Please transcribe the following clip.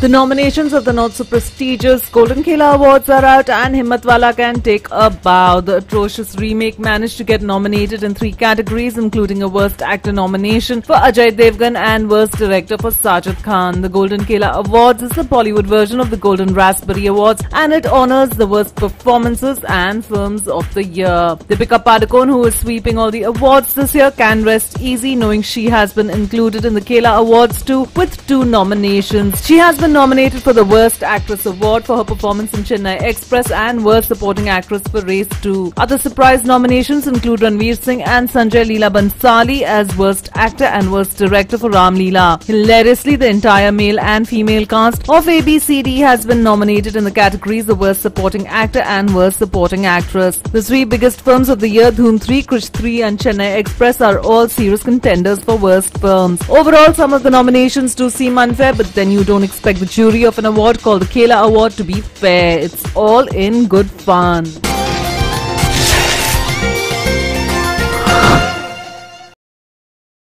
The nominations of the not so prestigious Golden Kela Awards are out and Himmatwala can take a bow. The atrocious remake managed to get nominated in three categories including a Worst Actor nomination for Ajay Devgan and Worst Director for Sajid Khan. The Golden Kela Awards is the Bollywood version of the Golden Raspberry Awards and it honors the worst performances and films of the year. Deepika Padukone who is sweeping all the awards this year can rest easy knowing she has been included in the Kela Awards too with two nominations. She has been nominated for the Worst Actress Award for her performance in Chennai Express and Worst Supporting Actress for Race 2. Other surprise nominations include Ranveer Singh and Sanjay Leela Bhansali as Worst Actor and Worst Director for Ram Leela. Hilariously, the entire male and female cast of ABCD has been nominated in the categories of Worst Supporting Actor and Worst Supporting Actress. The three biggest films of the year, Dhoom 3, Krrish 3 and Chennai Express are all serious contenders for worst films. Overall, some of the nominations do seem unfair, but then you don't expect the jury of an award called the Kela Award to be fair. It's all in good fun.